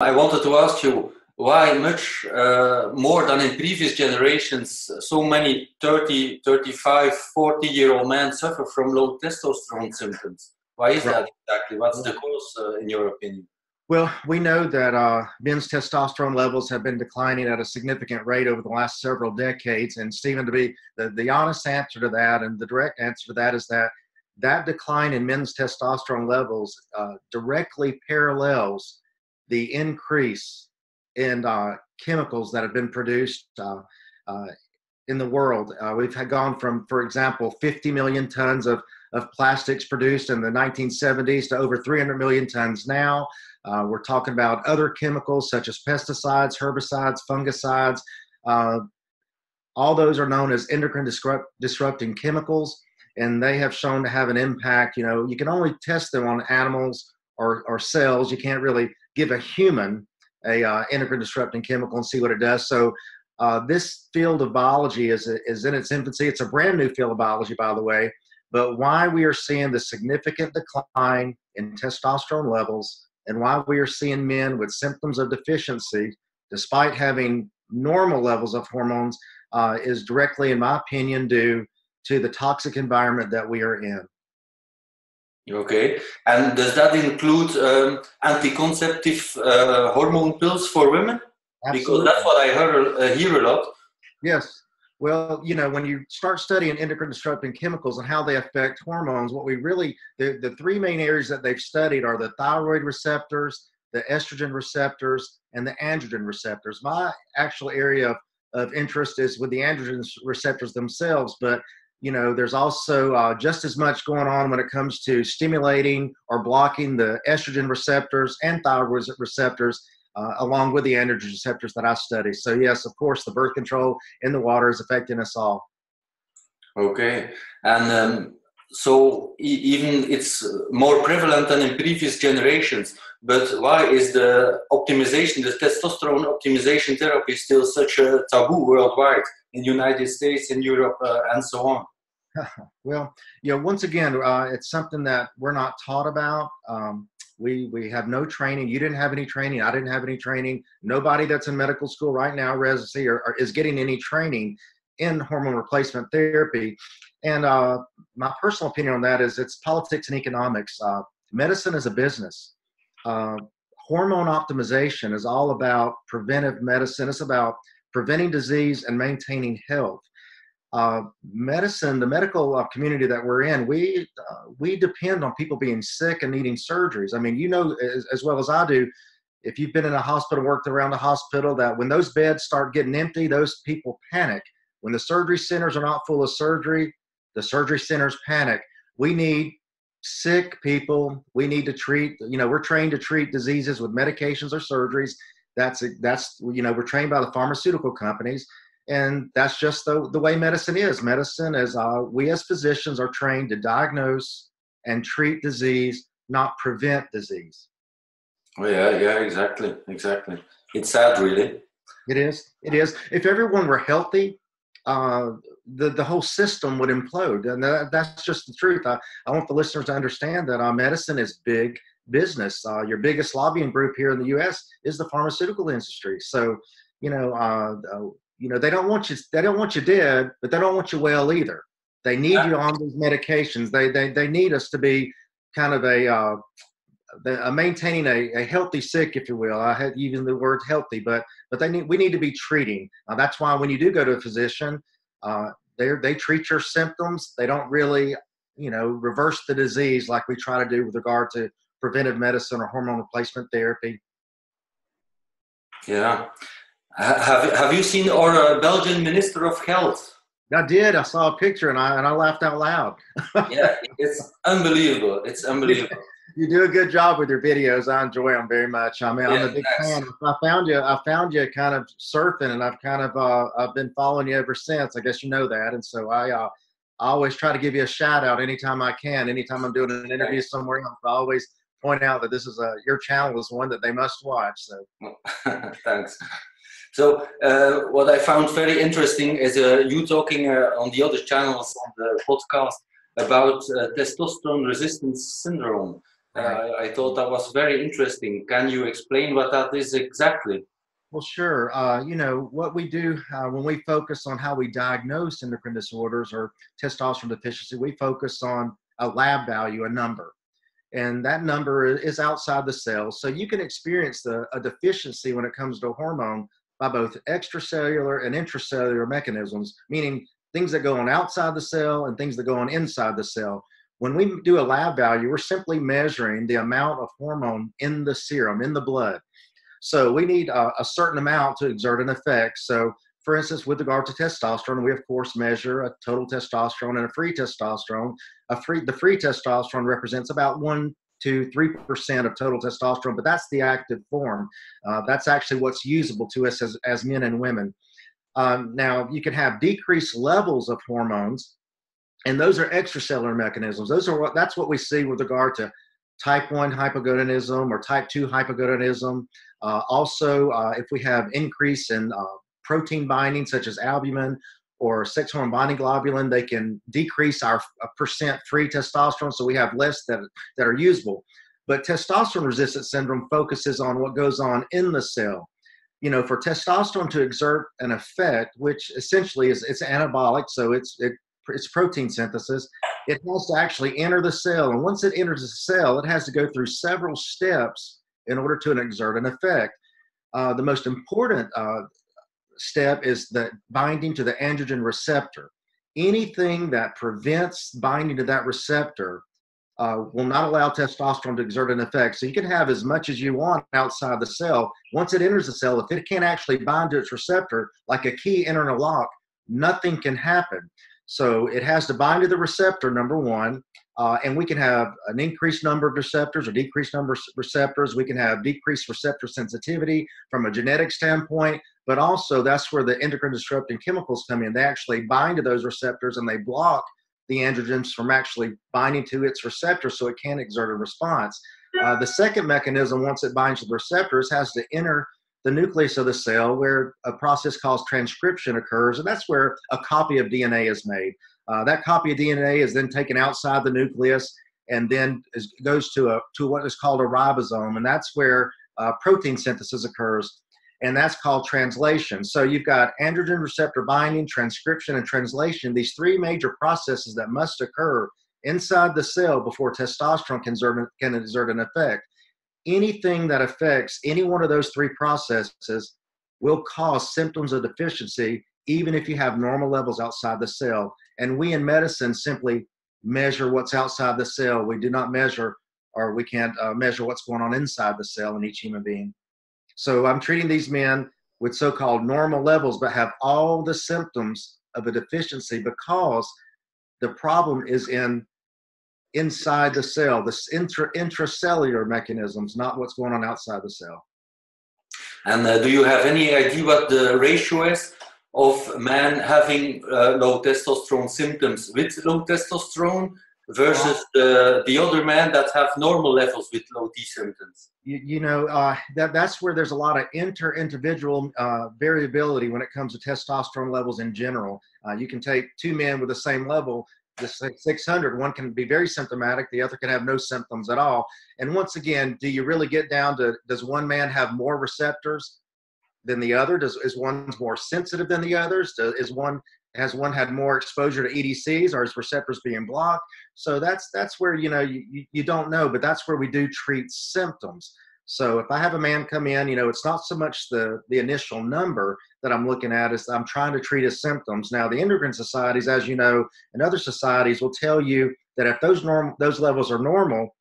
I wanted to ask you why much uh, more than in previous generations so many 30 35 40 year old men suffer from low testosterone symptoms. Why is that exactly? What's the cause uh, in your opinion? Well we know that uh, men's testosterone levels have been declining at a significant rate over the last several decades and stephen to be the, the honest answer to that and the direct answer to that is that that decline in men's testosterone levels uh, directly parallels the increase in uh, chemicals that have been produced uh, uh, in the world. Uh, we've had gone from, for example, 50 million tons of, of plastics produced in the 1970s to over 300 million tons now. We're talking about other chemicals such as pesticides, herbicides, fungicides. All those are known as endocrine disrupt, disrupting chemicals, and they have shown to have an impact. You know, you can only test them on animals or, or cells. You can't really give a human a uh, endocrine disrupting chemical and see what it does. So uh, this field of biology is, is in its infancy. It's a brand new field of biology, by the way. But why we are seeing the significant decline in testosterone levels and why we are seeing men with symptoms of deficiency, despite having normal levels of hormones, uh, is directly, in my opinion, due to the toxic environment that we are in. Okay, and does that include um, anti-conceptive uh, hormone pills for women? Absolutely. Because that's what I heard, uh, hear a lot. Yes. Well, you know, when you start studying endocrine disrupting chemicals and how they affect hormones, what we really, the, the three main areas that they've studied are the thyroid receptors, the estrogen receptors, and the androgen receptors. My actual area of, of interest is with the androgen receptors themselves, but you know there's also uh, just as much going on when it comes to stimulating or blocking the estrogen receptors and thyroid receptors uh, along with the androgen receptors that i study. So yes of course the birth control in the water is affecting us all. Okay. And um, so e- even it's more prevalent than in previous generations but why is the optimization the testosterone optimization therapy still such a taboo worldwide in United States, in Europe, uh, and so on? well, you know, once again, uh, it's something that we're not taught about. Um, we we have no training. You didn't have any training. I didn't have any training. Nobody that's in medical school right now, residency, or, or is getting any training in hormone replacement therapy. And uh, my personal opinion on that is it's politics and economics. Uh, medicine is a business. Uh, hormone optimization is all about preventive medicine. It's about preventing disease and maintaining health. Uh, medicine, the medical uh, community that we're in, we uh, we depend on people being sick and needing surgeries. I mean, you know as, as, well as I do, if you've been in a hospital, worked around a hospital, that when those beds start getting empty, those people panic. When the surgery centers are not full of surgery, the surgery centers panic. We need sick people. We need to treat. You know, we're trained to treat diseases with medications or surgeries that's that's you know we're trained by the pharmaceutical companies, and that's just the the way medicine is. Medicine is uh, we as physicians are trained to diagnose and treat disease, not prevent disease. Oh yeah, yeah, exactly, exactly. It's sad, really. It is. It is. If everyone were healthy, uh, the the whole system would implode, and that, that's just the truth. I, I want the listeners to understand that uh, medicine is big business. Uh, your biggest lobbying group here in the U.S. is the pharmaceutical industry. So, you know, uh, you know, they don't want you. They don't want you dead, but they don't want you well either. They need you on these medications. They they they need us to be kind of a uh, the, uh, maintaining a, a, healthy sick, if you will. I had using the word healthy, but but they need we need to be treating. Uh, that's why when you do go to a physician, uh, they they treat your symptoms. They don't really you know reverse the disease like we try to do with regard to preventive medicine or hormone replacement therapy. Yeah. Have, have you seen our uh, Belgian Minister of Health? I did. I saw a picture and I and I laughed out loud. yeah, it's unbelievable. It's unbelievable. you do a good job with your videos. I enjoy them very much. I mean, yeah, I'm a big fan. I found you. I found you kind of surfing, and I've kind of uh, I've been following you ever since. I guess you know that, and so I uh, I always try to give you a shout out anytime I can. Anytime I'm doing an interview somewhere else, I always point out that this is a your channel is one that they must watch. So thanks. So uh, what I found very interesting is uh, you talking uh, on the other channels on the podcast about uh, testosterone resistance syndrome. Uh, I thought that was very interesting. Can you explain what that is exactly? Well, sure. Uh, you know, what we do uh, when we focus on how we diagnose endocrine disorders or testosterone deficiency, we focus on a lab value, a number. And that number is outside the cell. So you can experience the, a deficiency when it comes to a hormone by both extracellular and intracellular mechanisms, meaning things that go on outside the cell and things that go on inside the cell. When we do a lab value, we're simply measuring the amount of hormone in the serum, in the blood. So we need a, a certain amount to exert an effect. So, for instance, with regard to testosterone, we of course measure a total testosterone and a free testosterone. A free, the free testosterone represents about one to three percent of total testosterone, but that's the active form. Uh, that's actually what's usable to us as, as men and women. Um, now, you can have decreased levels of hormones, and those are extracellular mechanisms. Those are what that's what we see with regard to type 1 hypogonadism or type 2 hypogonadism. Uh, also, uh, if we have increase in uh, protein binding, such as albumin or sex hormone binding globulin, they can decrease our percent free testosterone, so we have less that, that are usable. But testosterone resistance syndrome focuses on what goes on in the cell. You know, for testosterone to exert an effect, which essentially is it's anabolic, so it's it, it's protein synthesis. It has to actually enter the cell, and once it enters the cell, it has to go through several steps in order to exert an effect. Uh, the most important uh, step is the binding to the androgen receptor. Anything that prevents binding to that receptor uh, will not allow testosterone to exert an effect. So you can have as much as you want outside the cell. Once it enters the cell, if it can't actually bind to its receptor, like a key entering a lock, nothing can happen. So it has to bind to the receptor, number one. Uh, and we can have an increased number of receptors or decreased number of receptors. We can have decreased receptor sensitivity from a genetic standpoint, but also that's where the endocrine disrupting chemicals come in. They actually bind to those receptors and they block the androgens from actually binding to its receptor so it can exert a response. Uh, the second mechanism, once it binds to the receptors, has to enter the nucleus of the cell where a process called transcription occurs, and that's where a copy of DNA is made. Uh, that copy of DNA is then taken outside the nucleus and then is, goes to a to what is called a ribosome, and that's where uh, protein synthesis occurs, and that's called translation. So you've got androgen receptor binding, transcription, and translation. These three major processes that must occur inside the cell before testosterone can exert, can exert an effect. Anything that affects any one of those three processes will cause symptoms of deficiency, even if you have normal levels outside the cell. And we in medicine simply measure what's outside the cell. We do not measure or we can't uh, measure what's going on inside the cell in each human being. So I'm treating these men with so called normal levels, but have all the symptoms of a deficiency because the problem is in inside the cell, the intra, intracellular mechanisms, not what's going on outside the cell. And uh, do you have any idea what the ratio is of men having uh, low testosterone symptoms with low testosterone versus the, the other men that have normal levels with low T symptoms? You, you know, uh, that, that's where there's a lot of inter-individual uh, variability when it comes to testosterone levels in general. Uh, you can take two men with the same level, the 600, one can be very symptomatic, the other can have no symptoms at all. And once again, do you really get down to does one man have more receptors than the other? Does is one more sensitive than the others? Does, is one has one had more exposure to EDCs or is receptors being blocked? So that's that's where you know you, you don't know, but that's where we do treat symptoms. So if I have a man come in, you know, it's not so much the the initial number that I'm looking at is I'm trying to treat his symptoms. Now the endocrine societies, as you know, and other societies will tell you that if those normal those levels are normal,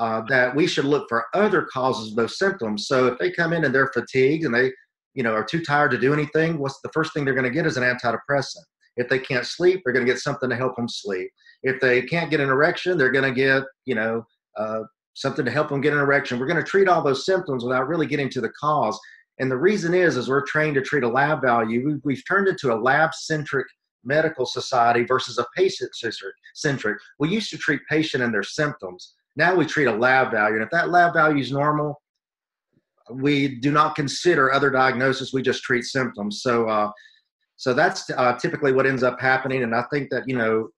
uh, that we should look for other causes of those symptoms. So if they come in and they're fatigued and they you know are too tired to do anything what's the first thing they're going to get is an antidepressant. If they can't sleep they're going to get something to help them sleep. If they can't get an erection they're going to get you know uh, something to help them get an erection. We're going to treat all those symptoms without really getting to the cause. And the reason is is we're trained to treat a lab value. We've turned into a lab centric medical society versus a patient centric we used to treat patient and their symptoms. Now we treat a lab value. And if that lab value is normal we do not consider other diagnosis. We just treat symptoms. So, uh, so that's uh, typically what ends up happening. And I think that you know,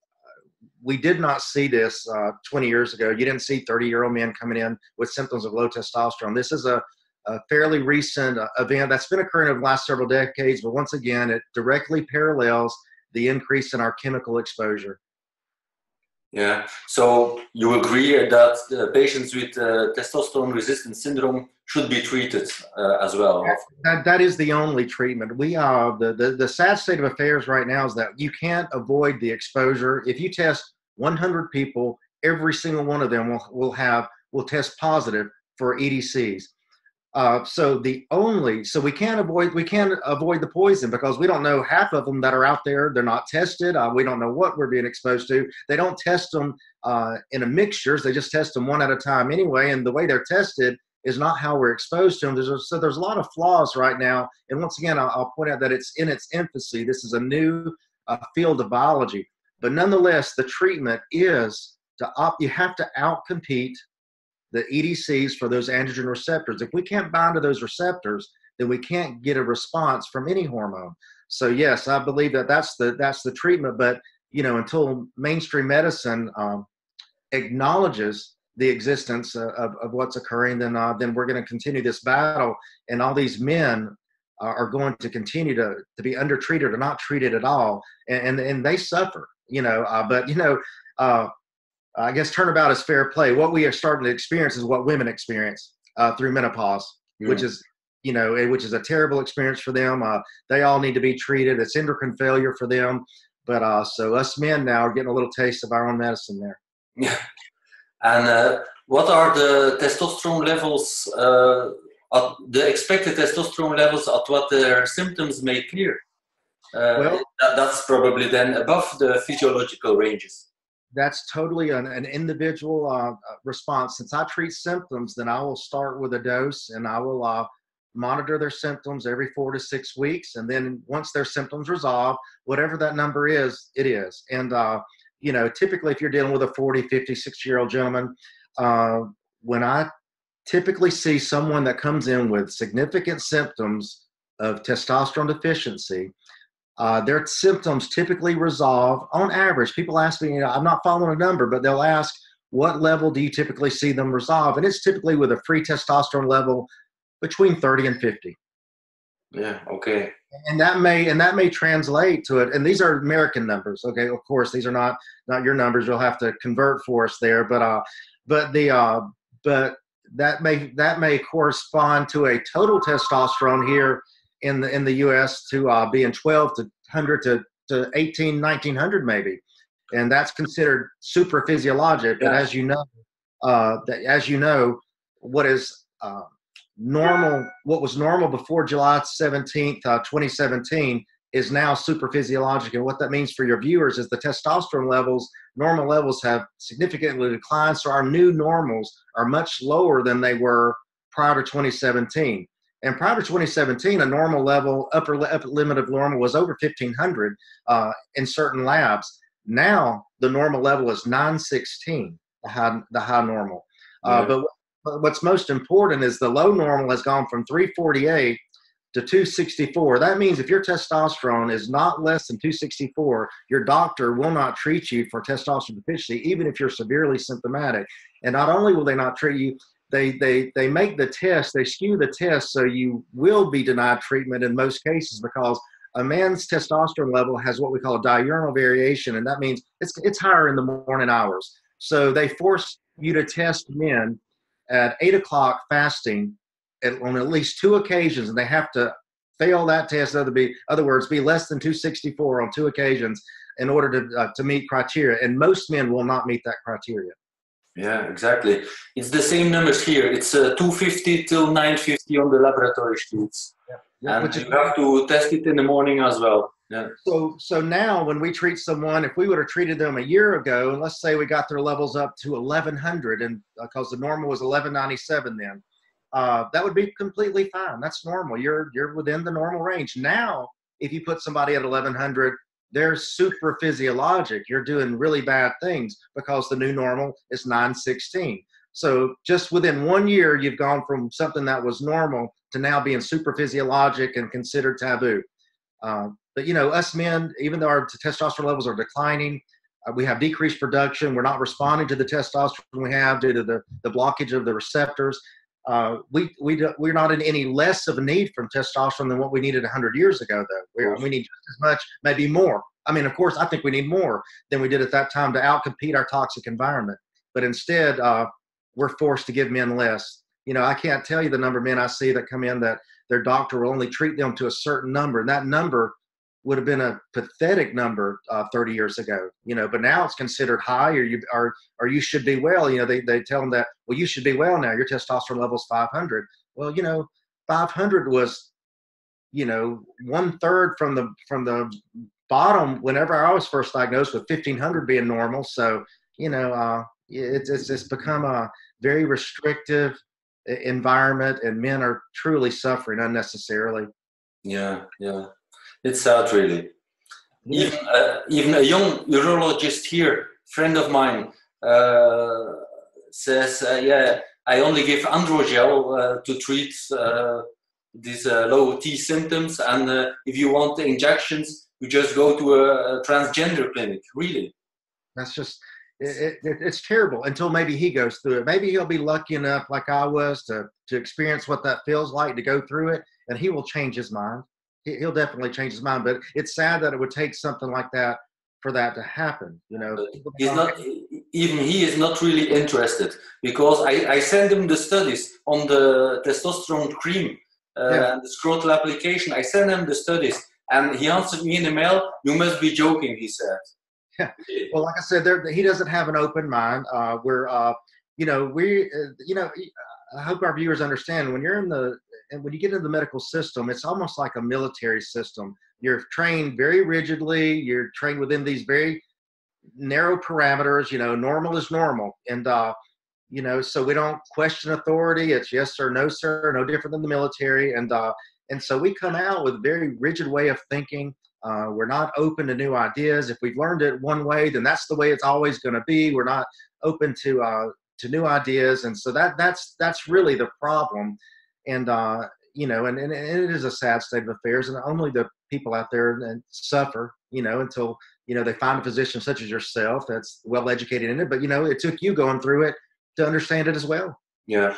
we did not see this uh, 20 years ago. You didn't see 30 year old men coming in with symptoms of low testosterone. This is a, a fairly recent uh, event that's been occurring over the last several decades, but once again, it directly parallels the increase in our chemical exposure. Yeah, so you agree that the patients with uh, testosterone resistant syndrome should be treated uh, as well. That, that is the only treatment. We uh, the, the the sad state of affairs right now is that you can't avoid the exposure. If you test 100 people, every single one of them will will have will test positive for EDCs. Uh, so the only so we can't avoid we can't avoid the poison because we don't know half of them that are out there. They're not tested. Uh, we don't know what we're being exposed to. They don't test them uh, in a mixtures. They just test them one at a time anyway. And the way they're tested is not how we're exposed to them. There's a, so there's a lot of flaws right now. And once again, I'll, I'll point out that it's in its infancy. This is a new uh, field of biology, but nonetheless, the treatment is to op- you have to outcompete the EDCs for those androgen receptors. If we can't bind to those receptors, then we can't get a response from any hormone. So yes, I believe that that's the that's the treatment. But you know, until mainstream medicine um, acknowledges the existence of, of what's occurring, then uh, then we're going to continue this battle, and all these men uh, are going to continue to to be undertreated or not treated at all, and and, and they suffer. You know, uh, but you know, uh, I guess turnabout is fair play. What we are starting to experience is what women experience uh, through menopause, yeah. which is you know which is a terrible experience for them. Uh, they all need to be treated. It's endocrine failure for them. But uh, so us men now are getting a little taste of our own medicine there. Yeah. And uh, what are the testosterone levels? Uh, at the expected testosterone levels at what their symptoms may clear? Uh, well, that, that's probably then above the physiological ranges that's totally an, an individual uh, uh, response. Since I treat symptoms, then I will start with a dose and I will uh, monitor their symptoms every four to six weeks. And then once their symptoms resolve, whatever that number is, it is. And, uh, you know, typically if you're dealing with a 40, 50, 60 year old gentleman, uh, when I typically see someone that comes in with significant symptoms of testosterone deficiency, uh, their symptoms typically resolve on average. People ask me, you know, I'm not following a number, but they'll ask, what level do you typically see them resolve? And it's typically with a free testosterone level between 30 and 50. Yeah, okay. And that may and that may translate to it. And these are American numbers. Okay, of course, these are not not your numbers. You'll have to convert for us there. But uh, but the uh, but that may that may correspond to a total testosterone here in the in the U.S. to uh, being 12 to 100 to, to 18, 1900 maybe, and that's considered super physiologic. Yeah. But as you know, uh, that as you know, what is uh, normal, what was normal before July 17th, uh, 2017, is now super physiologic. And what that means for your viewers is the testosterone levels, normal levels have significantly declined. So our new normals are much lower than they were prior to 2017. And prior to 2017, a normal level, upper, upper limit of normal was over 1500 uh, in certain labs. Now the normal level is 916, the high, the high normal. Uh, but, but what's most important is the low normal has gone from 348 to 264. That means if your testosterone is not less than 264, your doctor will not treat you for testosterone deficiency, even if you're severely symptomatic. And not only will they not treat you, they they they make the test they skew the test so you will be denied treatment in most cases because a man's testosterone level has what we call a diurnal variation and that means it's it's higher in the morning hours. So they force you to test men at eight o'clock fasting at, on at least two occasions and they have to fail that test other be other words be less than 264 on two occasions in order to uh, to meet criteria and most men will not meet that criteria yeah, exactly. It's the same numbers here. It's uh, 250 till 950 on the laboratory sheets. Yeah. and you have to test it in the morning as well. Yeah. So, so now when we treat someone, if we would have treated them a year ago, and let's say we got their levels up to 1100, and because uh, the normal was 1197 then, uh, that would be completely fine. That's normal. You're you're within the normal range. Now, if you put somebody at 1100, they're super physiologic. You're doing really bad things because the new normal is 916. So just within one year, you've gone from something that was normal to now being super physiologic and considered taboo. Uh, but you know, us men, even though our testosterone levels are declining, uh, we have decreased production. We're not responding to the testosterone we have due to the, the blockage of the receptors. Uh, we we do, we're not in any less of a need from testosterone than what we needed 100 years ago. Though we, we need just as much, maybe more. I mean, of course, I think we need more than we did at that time to outcompete our toxic environment. But instead, uh, we're forced to give men less. You know, I can't tell you the number of men I see that come in that their doctor will only treat them to a certain number, and that number would have been a pathetic number uh, 30 years ago, you know, but now it's considered high or you are, or you should be well, you know, they, they tell them that, well, you should be well now. Your testosterone level is 500. Well, you know, 500 was, you know, one third from the, from the bottom whenever I was first diagnosed with 1500 being normal. So, you know, uh, it's, it's, it's become a very restrictive environment and men are truly suffering unnecessarily. Yeah. Yeah it's sad really. Even, uh, even a young urologist here, friend of mine, uh, says, uh, yeah, I only give androgel uh, to treat uh, these uh, low T symptoms, and if you want the injections, you just go to a, a transgender clinic. Really, that's just it, it, it's terrible until maybe he goes through it. Maybe he'll be lucky enough, like I was, to to experience what that feels like to go through it, and he will change his mind he'll definitely change his mind. But it's sad that it would take something like that for that to happen. You know, he's not even he is not really interested because I, I sent him the studies on the testosterone cream uh, yeah. and the scrotal application. I sent him the studies, and he answered me in a mail. You must be joking, he said. Yeah. Well, like I said, there he doesn't have an open mind. Uh, we're, uh, you know, we, uh, you know, I hope our viewers understand when you're in the and when you get into the medical system, it's almost like a military system. You're trained very rigidly. You're trained within these very narrow parameters. You know, normal is normal, and uh, you know, so we don't question authority. It's yes sir, no, sir. No different than the military, and uh, and so we come out with a very rigid way of thinking. Uh, we're not open to new ideas. If we've learned it one way, then that's the way it's always going to be. We're not open to uh, to new ideas, and so that that's that's really the problem and uh, you know, and, and it is a sad state of affairs, and only the people out there that suffer, you know, until you know they find a physician such as yourself that's well educated in it. But you know, it took you going through it to understand it as well. Yeah.